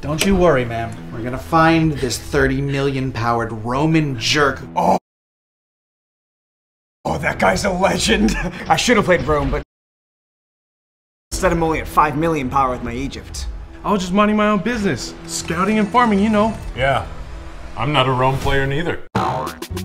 Don't you worry, ma'am. We're gonna find this 30 million powered Roman jerk. Oh, Oh, that guy's a legend. I should have played Rome, but instead I'm only at 5 million power with my Egypt. I was just minding my own business. Scouting and farming, you know. Yeah, I'm not a Rome player neither.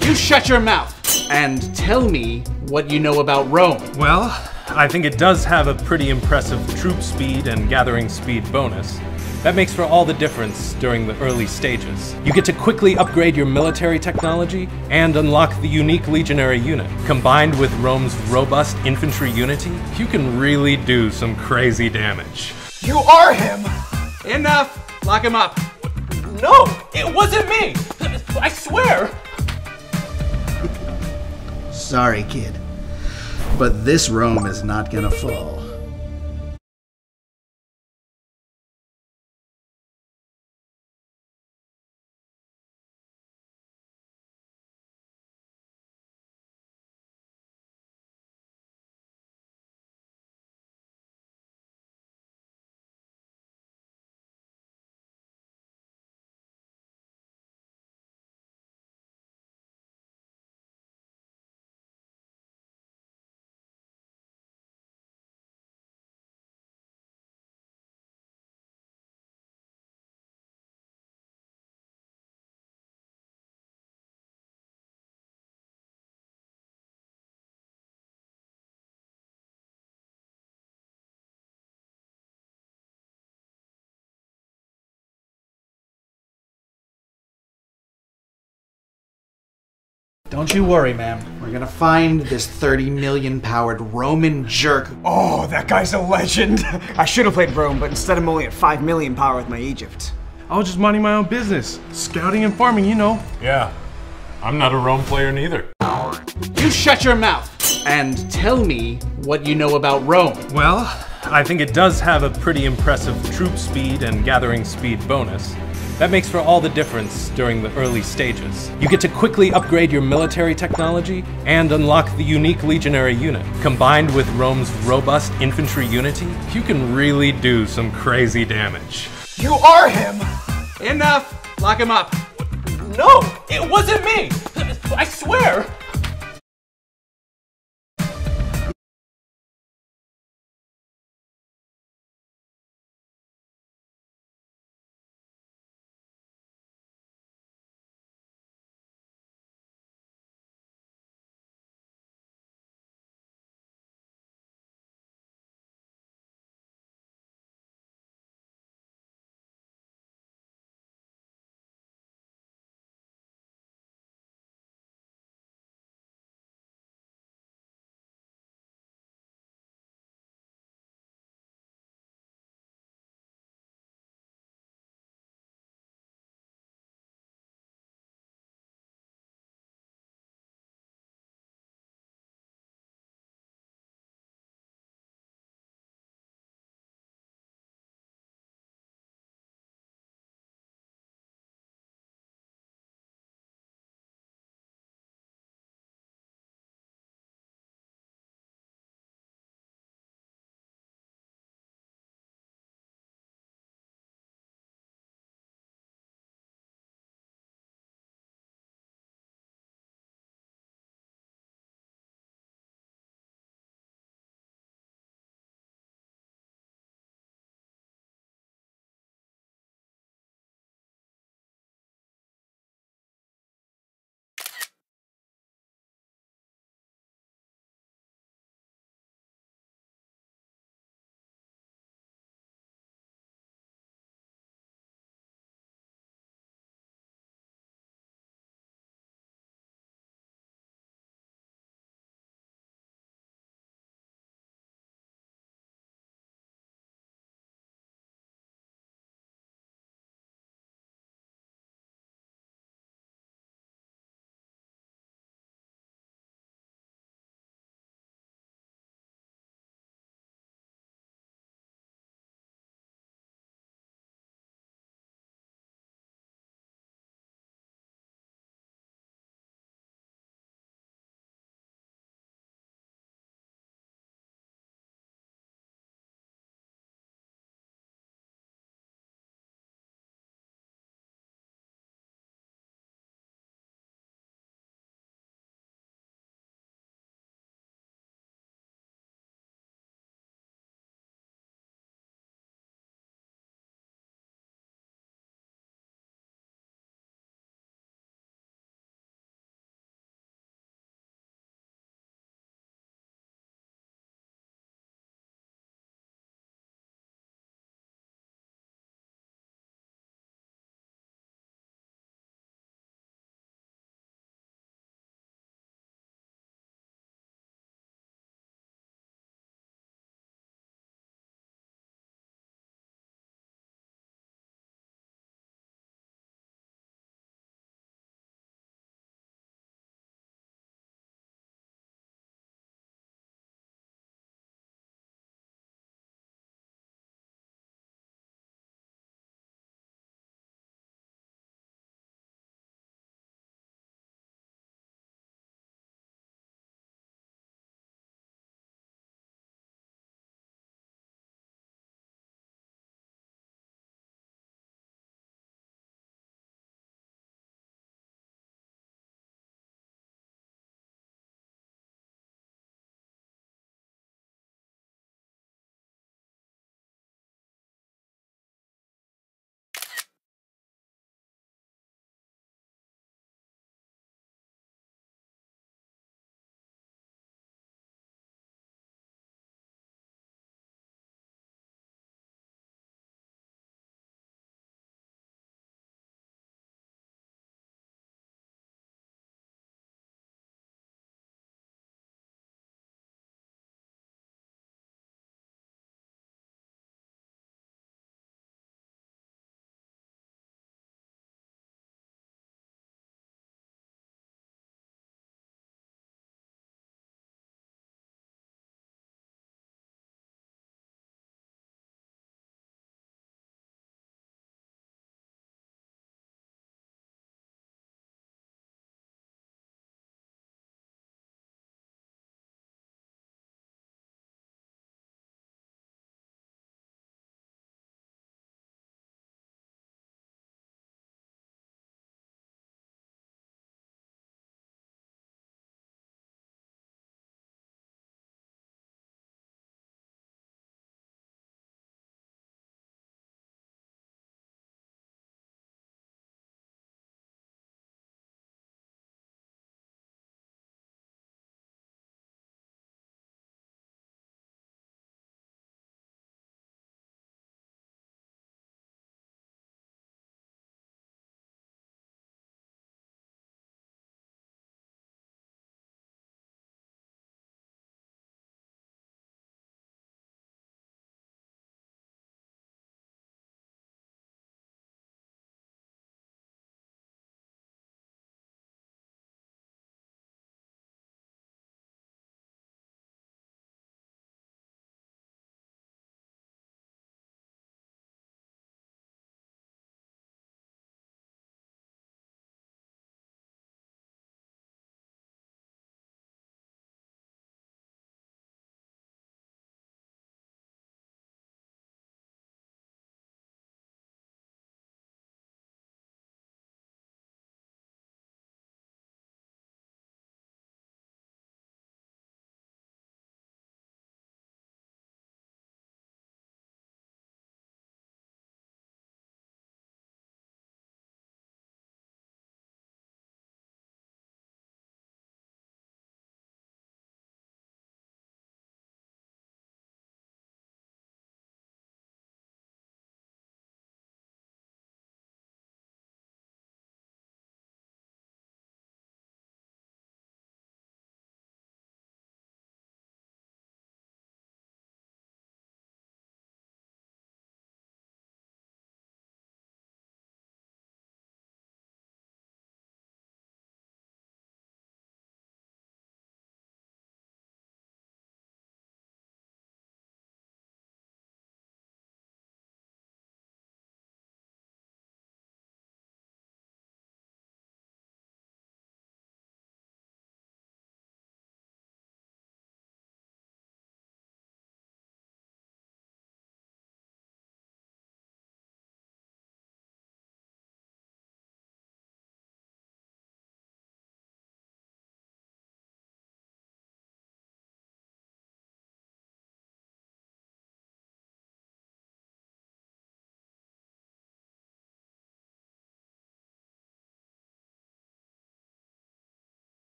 You shut your mouth and tell me what you know about Rome. Well, I think it does have a pretty impressive troop speed and gathering speed bonus. That makes for all the difference during the early stages. You get to quickly upgrade your military technology and unlock the unique legionary unit. Combined with Rome's robust infantry unity, you can really do some crazy damage. You are him! Enough! Lock him up. No, it wasn't me! I swear! Sorry, kid. But this Rome is not gonna fall. Don't you worry, ma'am. We're gonna find this 30 million powered Roman jerk. Oh, that guy's a legend. I should have played Rome, but instead I'm only at 5 million power with my Egypt. I was just minding my own business. Scouting and farming, you know. Yeah, I'm not a Rome player neither. You shut your mouth and tell me what you know about Rome. Well, I think it does have a pretty impressive troop speed and gathering speed bonus. That makes for all the difference during the early stages. You get to quickly upgrade your military technology and unlock the unique legionary unit. Combined with Rome's robust infantry unity, you can really do some crazy damage. You are him! Enough! Lock him up. No, it wasn't me! I swear!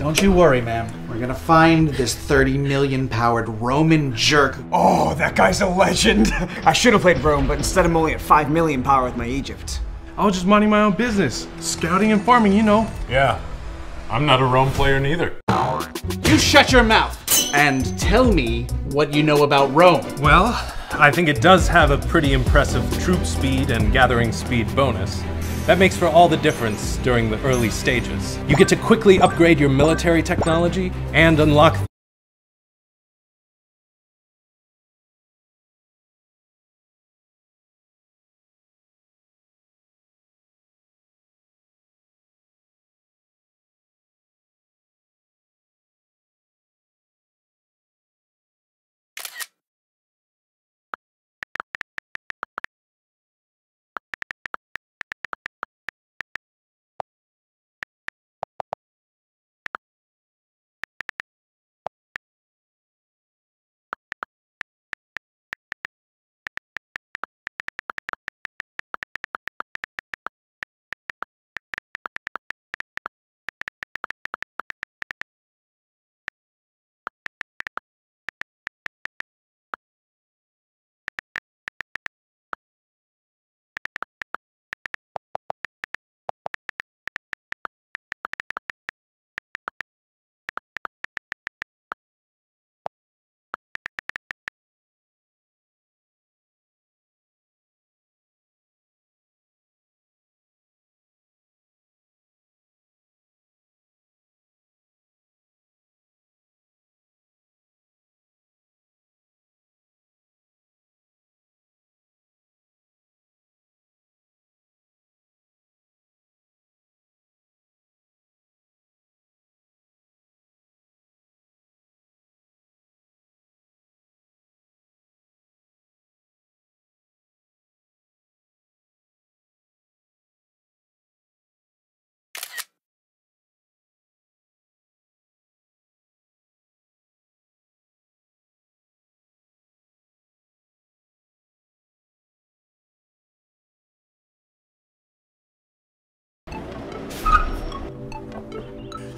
Don't you worry, ma'am. We're gonna find this 30 million powered Roman jerk. Oh, that guy's a legend. I should have played Rome, but instead I'm only at 5 million power with my Egypt. I was just minding my own business, scouting and farming, you know. Yeah. I'm not a Rome player neither. You shut your mouth and tell me what you know about Rome. Well, I think it does have a pretty impressive troop speed and gathering speed bonus. That makes for all the difference during the early stages. You get to quickly upgrade your military technology and unlock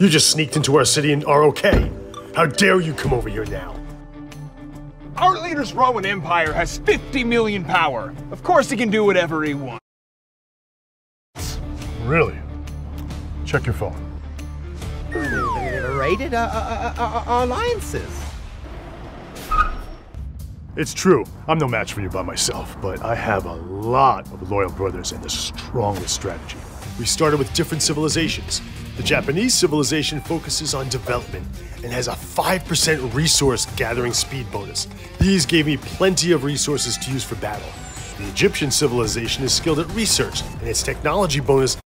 You just sneaked into our city and are okay. How dare you come over here now? Our leader's Roman Empire has 50 million power. Of course he can do whatever he wants. Really? Check your phone. rated uh, uh, uh, uh, alliances. It's true, I'm no match for you by myself, but I have a lot of loyal brothers and the strongest strategy. We started with different civilizations. The Japanese civilization focuses on development and has a 5% resource gathering speed bonus. These gave me plenty of resources to use for battle. The Egyptian civilization is skilled at research, and its technology bonus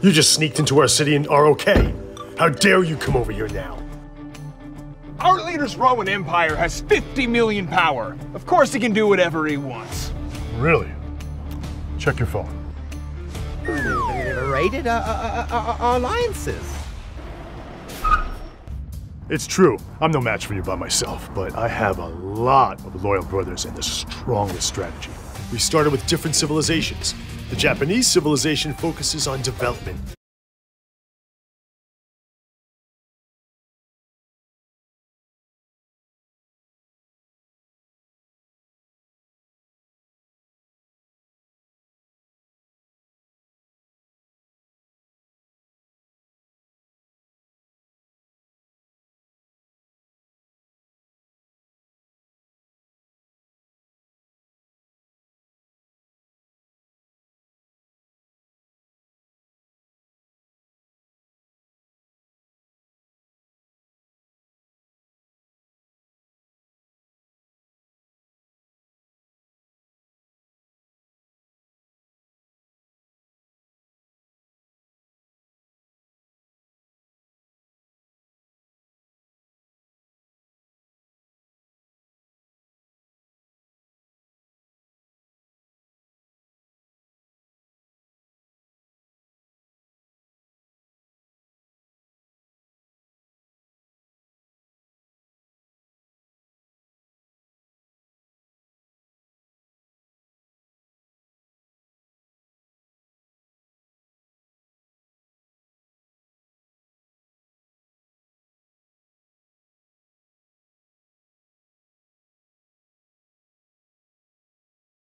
You just sneaked into our city and are okay. How dare you come over here now? Our leader's Roman Empire has 50 million power. Of course he can do whatever he wants. Really? Check your phone. Rated uh, uh, uh, uh, alliances. It's true, I'm no match for you by myself, but I have a lot of loyal brothers and the strongest strategy. We started with different civilizations. The Japanese civilization focuses on development.